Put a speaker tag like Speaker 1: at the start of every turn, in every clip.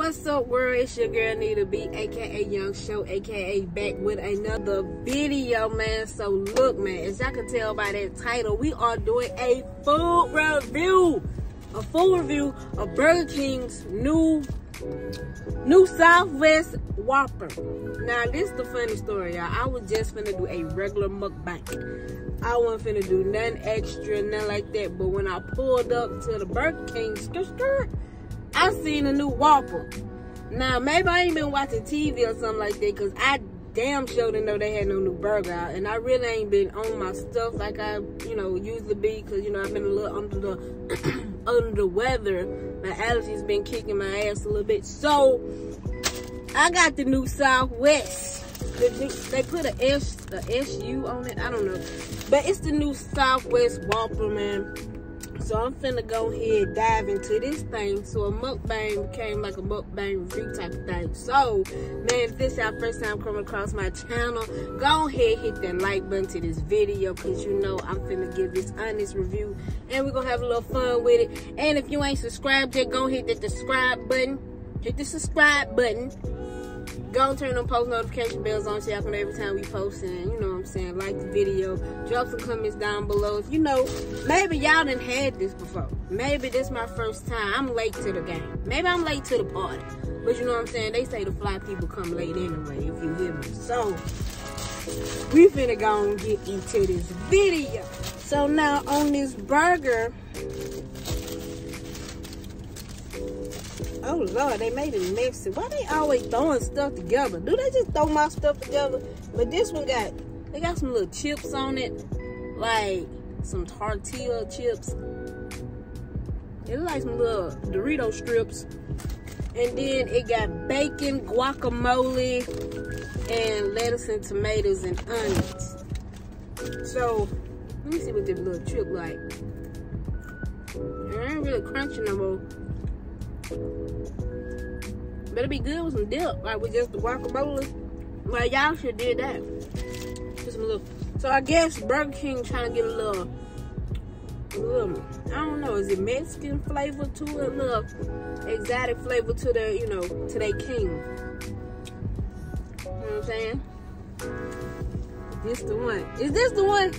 Speaker 1: What's up, world? It's your girl Nita B, aka Young Sho, aka back with another video, man. So look, man, as y'all can tell by that title, we are doing a food review, a full review of Burger King's new, new Southwest Whopper. Now, this is the funny story, y'all. I was just finna do a regular mukbang. I wasn't finna do nothing extra, nothing like that. But when I pulled up to the Burger King, skirt, I seen a new Whopper. Now, maybe I ain't been watching TV or something like that because I damn sure didn't know they had no new burger out. And I really ain't been on my stuff like I, you know, used to be because, you know, I've been a little under the, under the weather. My allergies been kicking my ass a little bit. So, I got the new Southwest. They put a S, a SU on it. I don't know. But it's the new Southwest Whopper, man. So I'm finna go ahead dive into this thing. So a mukbang became like a mukbang review type of thing. So, man, if this is our first time coming across my channel, go ahead hit that like button to this video because you know I'm finna give this honest review. And we're gonna have a little fun with it. And if you ain't subscribed yet, go hit that subscribe button. Hit the subscribe button go turn on post notification bells on so y'all can every time we post and you know what I'm saying? Like the video. Drop some comments down below if you know maybe y'all didn't had this before. Maybe this my first time. I'm late to the game. Maybe I'm late to the party. But you know what I'm saying? They say the fly people come late anyway if you hear me. So we finna go and get into this video. So now on this burger Oh Lord, they made it messy. Why they always throwing stuff together? Do they just throw my stuff together? But this one got, they got some little chips on it. Like some tortilla chips. It like some little Dorito strips. And then it got bacon, guacamole, and lettuce and tomatoes and onions. So, let me see what this little chip like. It ain't really crunchy no more. Better be good with some dip, like with just the guacamole. Well, y'all should did that. Just a little. So I guess Burger King trying to get a little, a little, I don't know, is it Mexican flavor to it? A little exotic flavor to their, you know, to their king. You know what I'm saying? This the one. Is this the one?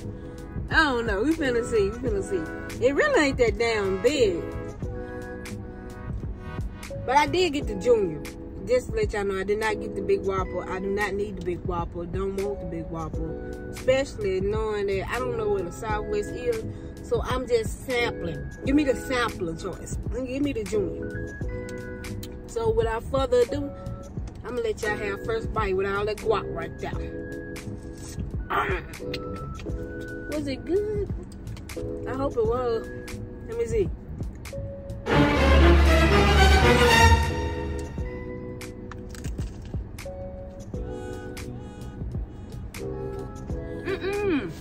Speaker 1: I don't know. We finna see. We finna see. It really ain't that damn big. But I did get the junior. Just to let y'all know, I did not get the big whopper. I do not need the big whopper. Don't want the big whopper. Especially knowing that I don't know where the Southwest is. So I'm just sampling. Give me the sampler choice. Give me the junior. So without further ado, I'm gonna let y'all have first bite with all that guac right there. Was it good? I hope it was. Let me see. Mm-mm.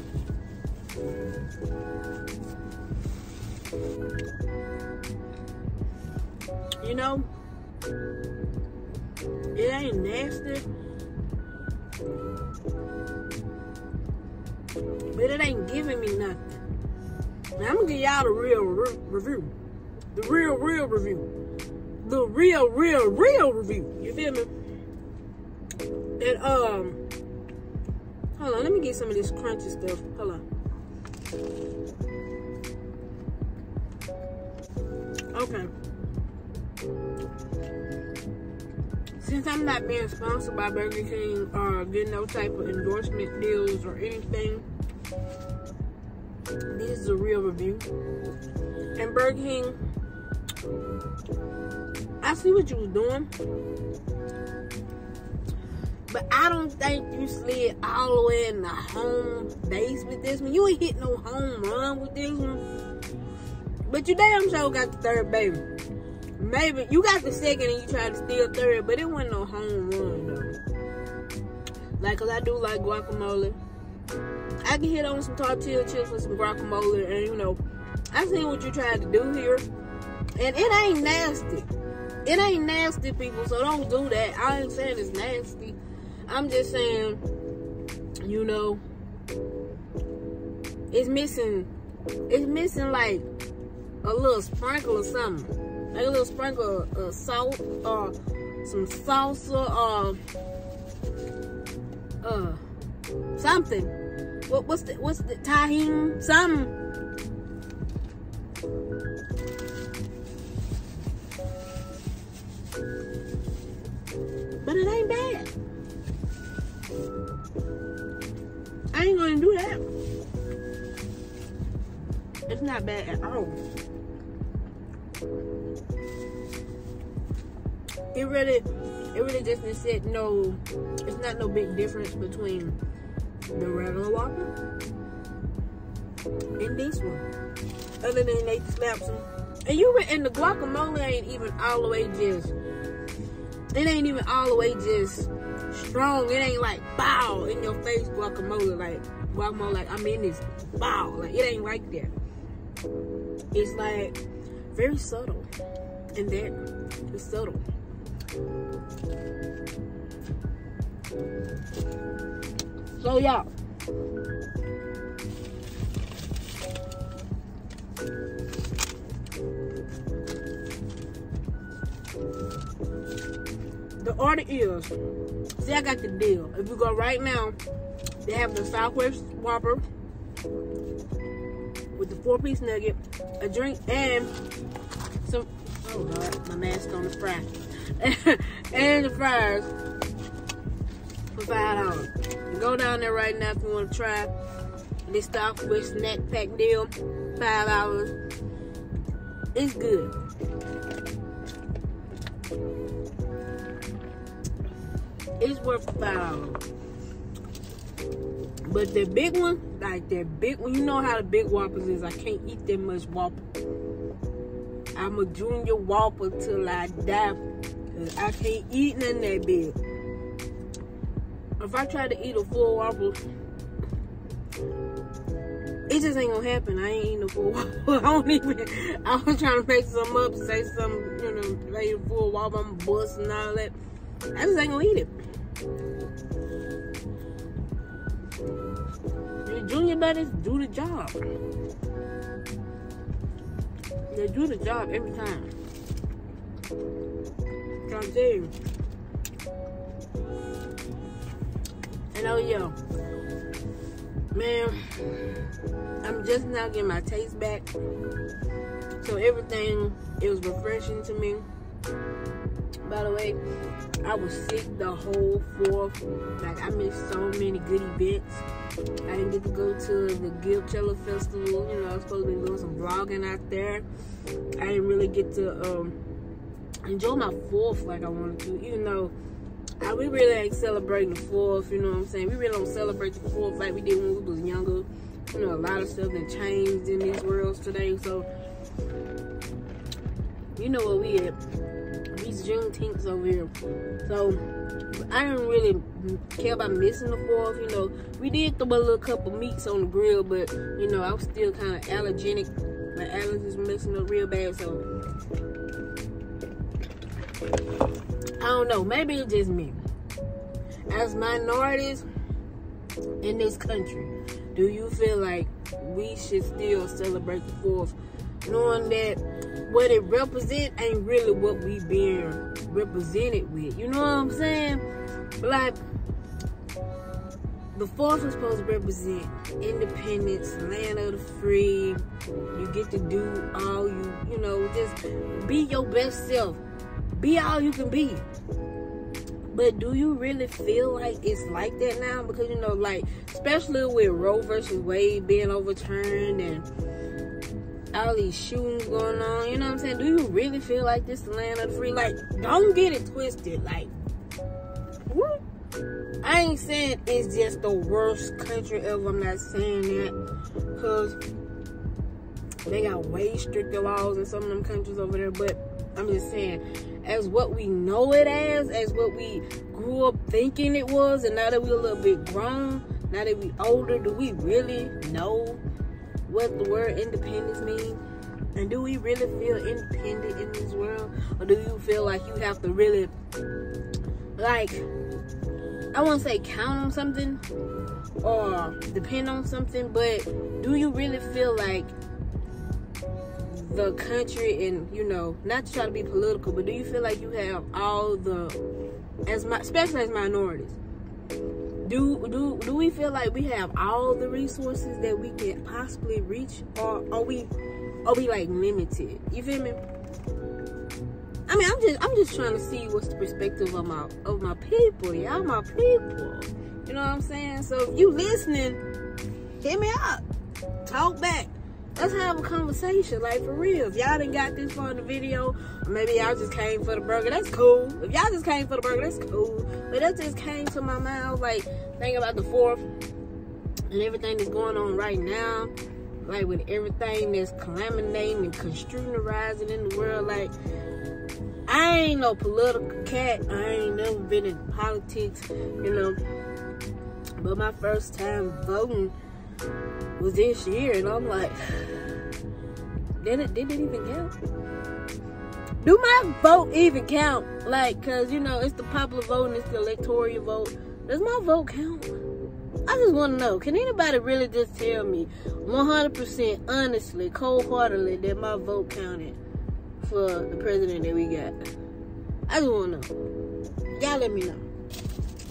Speaker 1: You know, it ain't nasty. But it ain't giving me nothing. Now, I'm gonna give y'all the real re review. The real, real review. The real, real, real review. You feel me? And um Hold on, let me get some of this crunchy stuff. Hold on. Okay. Since I'm not being sponsored by Burger King or getting no type of endorsement deals or anything, this is a real review. And Burger King, I see what you was doing. But I don't think you slid all the way in the home base with this one. You ain't hit no home run with this one. But you damn sure got the third baby. Maybe you got the second and you tried to steal third, but it wasn't no home run though. Like, cause I do like guacamole. I can hit on some tortilla chips with some guacamole, and you know, I see what you tried to do here, and it ain't nasty. It ain't nasty, people. So don't do that. I ain't saying it's nasty. I'm just saying, you know, it's missing, it's missing like a little sprinkle or something. like a little sprinkle of salt or some salsa or uh something. What what's the what's the tahini? Something. Bad at all. It really, it really just said no. It's not no big difference between the regular Whopper and this one. Other than they slap some, and you and the guacamole ain't even all the way just. It ain't even all the way just strong. It ain't like bow in your face guacamole like guacamole like I'm in this bow. Like it ain't like that. It's like very subtle. And that is subtle. So y'all. The order is, see I got the deal. If you go right now, they have the Southwest Whopper with the four piece nugget, a drink, and some, oh God, my mask on the fry. and the fries for five dollars. Go down there right now if you want to try this Southwest snack pack deal. Five dollars. It's good. It's worth five dollars. But the big one, like that big one, you know how the big Whoppers is. I can't eat that much Whopper. I'm a junior Whopper till I die. Cause I can't eat none that big. If I try to eat a full Whopper, it just ain't gonna happen. I ain't eating a full Whopper. I don't even, I was trying to make some up, say something, you know, like a full Whopper, I'm bust and all that. I just ain't gonna eat it. Junior buddies do the job. They do the job every time. I'm you. And oh yeah, man, I'm just now getting my taste back. So everything, it was refreshing to me. By the way, I was sick the whole fourth. Like I missed so many good events. I didn't get to go to the Gilchella Festival. You know, I was supposed to be doing some vlogging out there. I didn't really get to um, enjoy my fourth like I wanted to, even though I, we really ain't celebrating the fourth. You know what I'm saying? We really don't celebrate the fourth like we did when we was younger. You know, a lot of stuff that changed in these worlds today. So, you know where we at these Juneteenths over here. So I didn't really care about missing the fourth. You know, we did throw a little couple meats on the grill, but you know, I was still kind of allergenic. My allergies messing up real bad, so I don't know. Maybe it's just me. As minorities in this country, do you feel like we should still celebrate the fourth, knowing that what it represent ain't really what we being represented with. You know what I'm saying? Like the fourth is supposed to represent independence, land of the free. You get to do all you, you know, just be your best self. Be all you can be. But do you really feel like it's like that now? Because you know, like especially with Roe versus Wade being overturned and all these shootings going on. You know what I'm saying? Do you really feel like this land of the free? Like, don't get it twisted. Like, I ain't saying it's just the worst country ever. I'm not saying that because they got way stricter laws in some of them countries over there. But I'm just saying, as what we know it as, as what we grew up thinking it was, and now that we're a little bit grown, now that we're older, do we really know what the word independence means? And do we really feel independent in this world? Or do you feel like you have to really, like, I won't say count on something or depend on something, but do you really feel like the country and you know not to try to be political but do you feel like you have all the as my especially as minorities do do do we feel like we have all the resources that we can possibly reach or are we are we like limited? You feel me I mean, I'm just I'm just trying to see what's the perspective of my of my people. Y'all my people. You know what I'm saying? So if you listening, hit me up. Talk back. Let's have a conversation, like for real. If y'all didn't got this far in the video, maybe y'all just came for the burger, that's cool. If y'all just came for the burger, that's cool. But that just came to my mind, like think about the fourth and everything that's going on right now. Like with everything that's calamitating and rising in the world, like I ain't no political cat. I ain't never been in politics, you know. But my first time voting was this year, and I'm like, did it, did it even count? Do my vote even count? Like, cause you know, it's the popular vote and it's the electoral vote. Does my vote count? I just want to know, can anybody really just tell me 100% honestly, cold-heartedly that my vote counted? For the president that we got. I just want to know. Y'all let me know.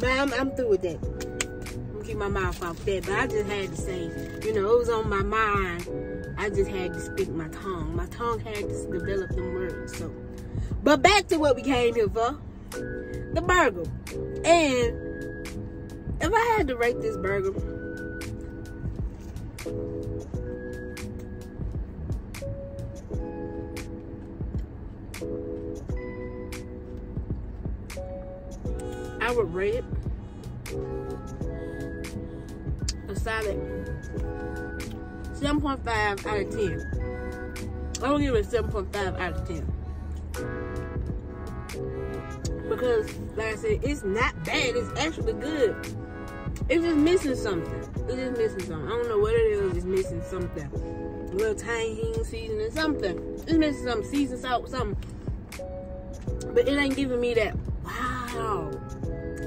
Speaker 1: But I'm, I'm through with that. I'm gonna keep my mouth off that. But I just had to say, you know, it was on my mind. I just had to speak my tongue. My tongue had to develop the words. So, but back to what we came here for. The burger. And if I had to rate this burger, I would rate a solid 7.5 out of 10. I will give it a 7.5 out of 10. Because, like I said, it's not bad. It's actually good. It's just missing something. It's just missing something. I don't know what it is. It's missing something. A little tahini seasoning, something. It's missing some season salt, something. But it ain't giving me that wow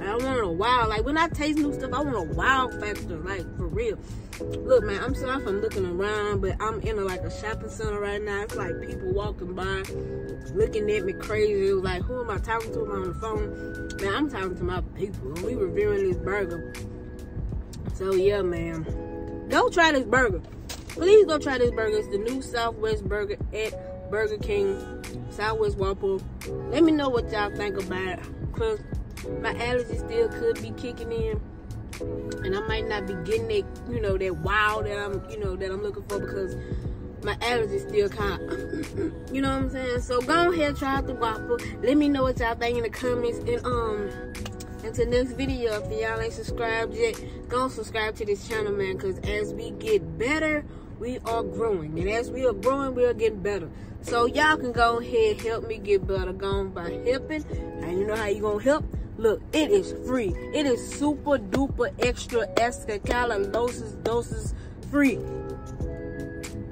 Speaker 1: I want a wow. Like when I taste new stuff, I want a wow factor. Like for real. Look, man, I'm sorry if I'm looking around, but I'm in a, like a shopping center right now. It's like people walking by, looking at me crazy. It was like, who am I talking to? I'm on the phone. Man, I'm talking to my people. We reviewing this burger. So yeah, man. Go try this burger. Please go try this burger. It's the new Southwest burger at Burger King, Southwest Whopper. Let me know what y'all think about it. Cause my allergies still could be kicking in and I might not be getting that, you know, that wow that I'm, you know, that I'm looking for because my allergies still kind of, you know what I'm saying? So go ahead, try out the waffle. Let me know what y'all think in the comments. And um, until next video, if y'all ain't subscribed yet, go subscribe to this channel, man. Because as we get better, we are growing. And as we are growing, we are getting better. So y'all can go ahead, help me get better. Go on by helping. And you know how you gonna help? Look, it is free. It is super duper extra escalalosis doses free.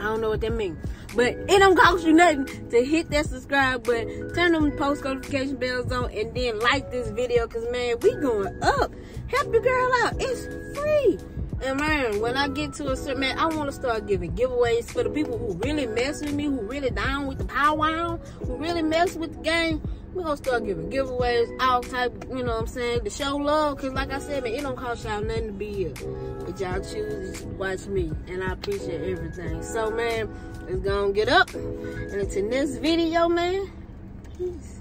Speaker 1: I don't know what that means. But it don't cost you nothing to hit that subscribe button, turn them post notification bells on, and then like this video. Cause man, we going up. Help your girl out. It's free. And man, when I get to a certain man, I want to start giving giveaways for the people who really mess with me, who really down with the power, who really mess with the game we're gonna start giving giveaways, all type, you know what I'm saying, to show love, because like I said, man, it don't cost y'all nothing to be here. But y'all choose to watch me, and I appreciate everything. So, man, let's go and get up. And until next video, man, peace.